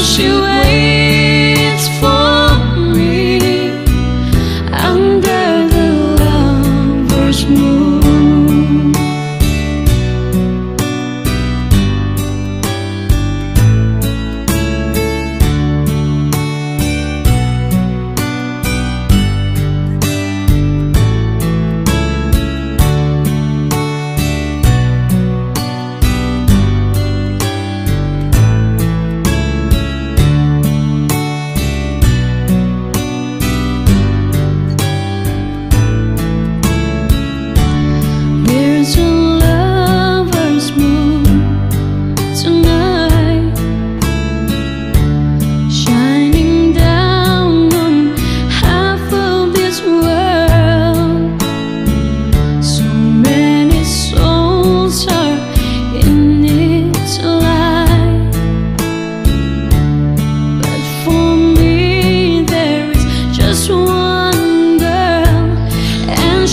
you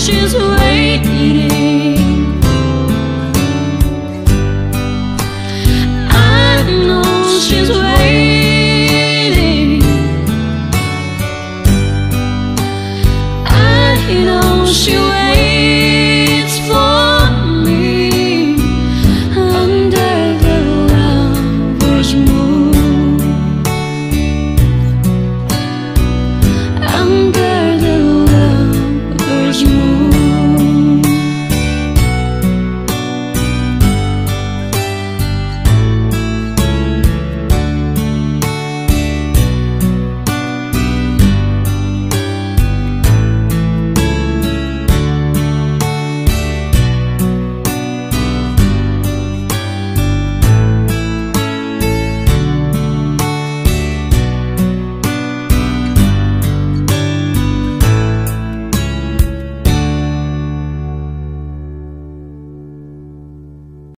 she's waiting. I know she's waiting. I know she waits